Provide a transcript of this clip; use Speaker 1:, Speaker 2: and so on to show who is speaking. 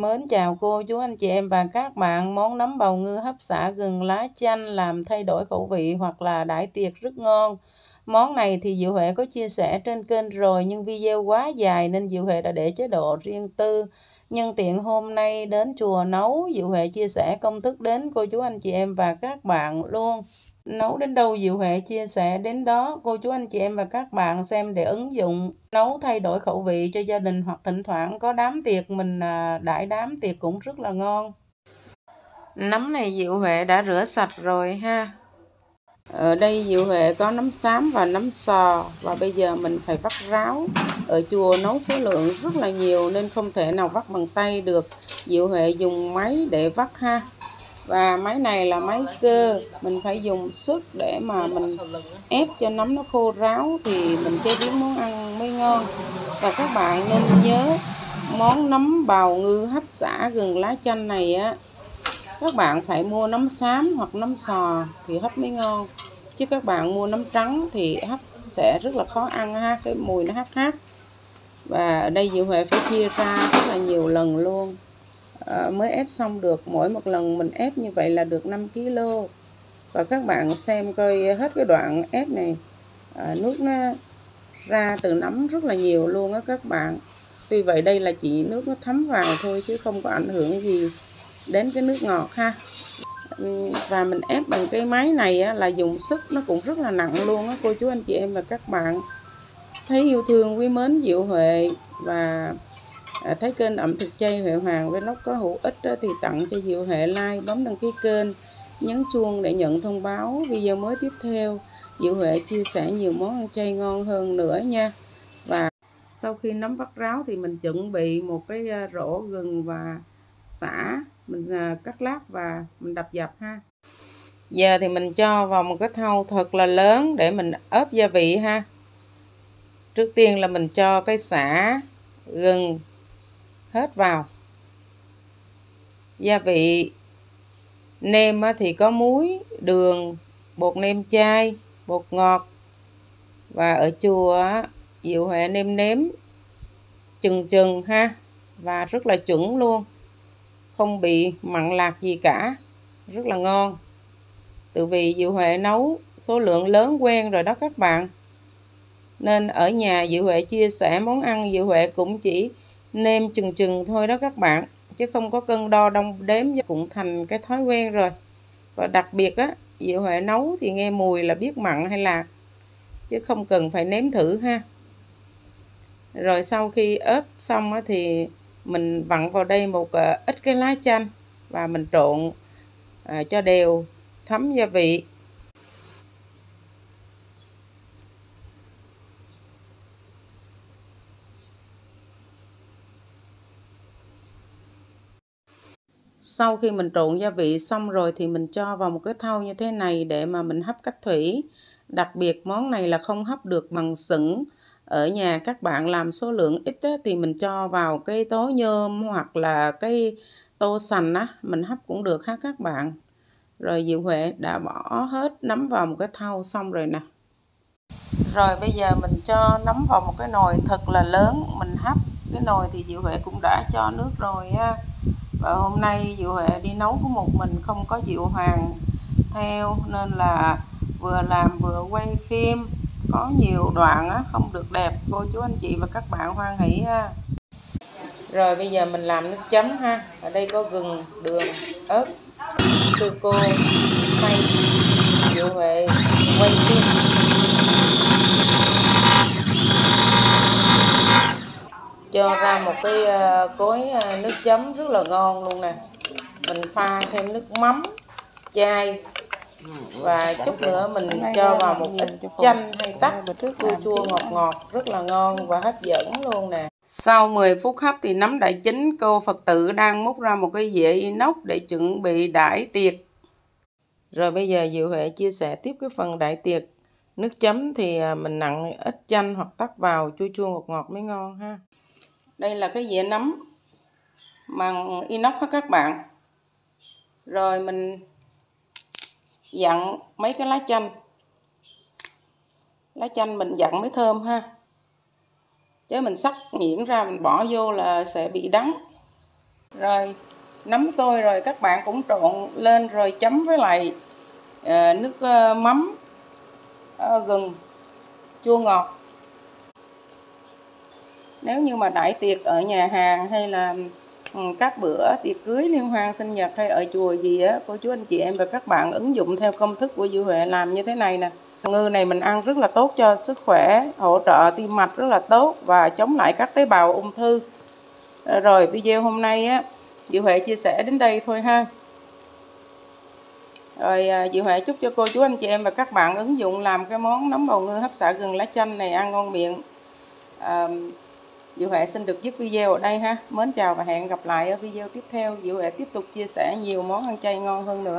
Speaker 1: Mến chào cô, chú, anh chị em và các bạn. Món nấm bào ngư hấp xả gừng lá chanh làm thay đổi khẩu vị hoặc là đãi tiệc rất ngon. Món này thì Diệu Huệ có chia sẻ trên kênh rồi nhưng video quá dài nên Diệu Huệ đã để chế độ riêng tư. Nhân tiện hôm nay đến chùa nấu, Diệu Huệ chia sẻ công thức đến cô chú anh chị em và các bạn luôn. Nấu đến đâu Diệu Huệ chia sẻ, đến đó cô chú anh chị em và các bạn xem để ứng dụng nấu thay đổi khẩu vị cho gia đình hoặc thỉnh thoảng có đám tiệc, mình à, đãi đám tiệc cũng rất là ngon. Nấm này Diệu Huệ đã rửa sạch rồi ha. Ở đây Diệu Huệ có nấm xám và nấm sò và bây giờ mình phải vắt ráo. Ở chùa nấu số lượng rất là nhiều nên không thể nào vắt bằng tay được. Diệu Huệ dùng máy để vắt ha và máy này là máy cơ. Mình phải dùng sức để mà mình ép cho nấm nó khô ráo thì mình chế biến món ăn mới ngon. Và các bạn nên nhớ, món nấm bào ngư hấp xả gừng lá chanh này á, các bạn phải mua nấm xám hoặc nấm sò thì hấp mới ngon. Chứ các bạn mua nấm trắng thì hấp sẽ rất là khó ăn ha, cái mùi nó hắc hắc. Và ở đây Diệu Huệ phải chia ra rất là nhiều lần luôn à, mới ép xong được. Mỗi một lần mình ép như vậy là được 5 kg và các bạn xem coi hết cái đoạn ép này. À, nước nó ra từ nấm rất là nhiều luôn á các bạn. Tuy vậy đây là chỉ nước nó thấm vào thôi chứ không có ảnh hưởng gì đến cái nước ngọt ha. Và mình ép bằng cái máy này á, là dùng sức nó cũng rất là nặng luôn á cô chú anh chị em và các bạn. Thấy yêu thương quý mến Diệu Huệ và à, thấy kênh ẩm thực chay Huệ Hoàng Vlog có hữu ích thì tặng cho Diệu Huệ like bấm đăng ký kênh nhấn chuông để nhận thông báo video mới tiếp theo. Diệu Huệ chia sẻ nhiều món ăn chay ngon hơn nữa nha. Và sau khi nấm vắt ráo thì mình chuẩn bị một cái ờ, rổ gừng và xả mình ờ, cắt lát và mình đập dập ha. Giờ thì mình cho vào một cái thau thật là lớn để mình ướp gia vị ha. Trước tiên là mình cho cái xả gừng hết vào. Gia vị nêm thì có muối, đường, bột nêm chai, bột ngọt và ở chùa Diệu Huệ nêm nếm chừng chừng ha và rất là chuẩn luôn, không bị mặn lạc gì cả, rất là ngon. Tự vì Diệu Huệ nấu số lượng lớn quen rồi đó các bạn. Nên ở nhà Diệu Huệ chia sẻ món ăn, Diệu Huệ cũng chỉ nêm chừng chừng thôi đó các bạn chứ không có cân đo đong đếm cũng thành cái thói quen rồi. Và đặc biệt á Diệu Huệ nấu thì nghe mùi là biết mặn hay là chứ không cần phải nếm thử ha. Rồi sau khi ướp xong á, thì mình vặn vào đây một ờ, ít cái lá chanh và mình trộn à, cho đều thấm gia vị. Sau khi mình trộn gia vị xong rồi thì mình cho vào một cái thau như thế này để mà mình hấp cách thủy. Đặc biệt món này là không hấp được bằng sửng ở nhà các bạn làm số lượng ít á, thì mình cho vào cái tố nhôm hoặc là cái tô sành á mình hấp cũng được ha các bạn. Rồi Diệu Huệ đã bỏ hết nấm vào một cái thau xong rồi nè. Rồi bây giờ mình cho nấm vào một cái nồi thật là lớn mình hấp. Cái nồi thì Diệu Huệ cũng đã cho nước rồi ha và hôm nay Diệu Huệ đi nấu có một mình không có Diệu Hoàng theo nên là vừa làm vừa quay phim. Có nhiều đoạn á, không được đẹp. Cô chú anh chị và các bạn hoan hỷ ha. Rồi bây giờ mình làm nước chấm ha. Ở đây có gừng đường ớt. Sư cô xay. Diệu Huệ quay phim. Cho ra một cái ờ, cối ờ, nước chấm rất là ngon luôn nè. Mình pha thêm nước mắm, chai và chút nữa mình cho vào một ít chanh hay tắc, chua chua ngọt ngọt, rất là ngon và hấp dẫn luôn nè. Sau 10 phút hấp thì nấm đã chín cô Phật tử đang múc ra một cái dĩa inox để chuẩn bị đãi tiệc. Rồi bây giờ Diệu Huệ chia sẻ tiếp cái phần đại tiệc. Nước chấm thì à, mình nặng ít chanh hoặc tắc vào, chua chua ngọt ngọt mới ngon ha đây là cái dĩa nấm bằng inox hết các bạn. Rồi mình dặn mấy cái lá chanh. Lá chanh mình dặn mới thơm ha. Chứ mình sắc nhuyễn ra mình bỏ vô là sẽ bị đắng. Rồi nấm sôi rồi các bạn cũng trộn lên rồi chấm với lại uh, nước uh, mắm uh, gừng chua ngọt nếu như mà đại tiệc ở nhà hàng hay là ừ, các bữa tiệc cưới liên hoan sinh nhật hay ở chùa gì á cô chú anh chị em và các bạn ứng dụng theo công thức của Diệu Huệ làm như thế này nè. Ngư này mình ăn rất là tốt cho sức khỏe hỗ trợ tim mạch rất là tốt và chống lại các tế bào ung thư. Ờ, rồi video hôm nay á Diệu Huệ chia sẻ đến đây thôi ha. Rồi à, Diệu Huệ chúc cho cô chú anh chị em và các bạn ứng dụng làm cái món nấm bào ngư hấp xả gừng lá chanh này ăn ngon miệng. Um, Diệu Huệ xin được dứt video ở đây ha. Mến chào và hẹn gặp lại ở video tiếp theo. Diệu Huệ tiếp tục chia sẻ nhiều món ăn chay ngon hơn nữa.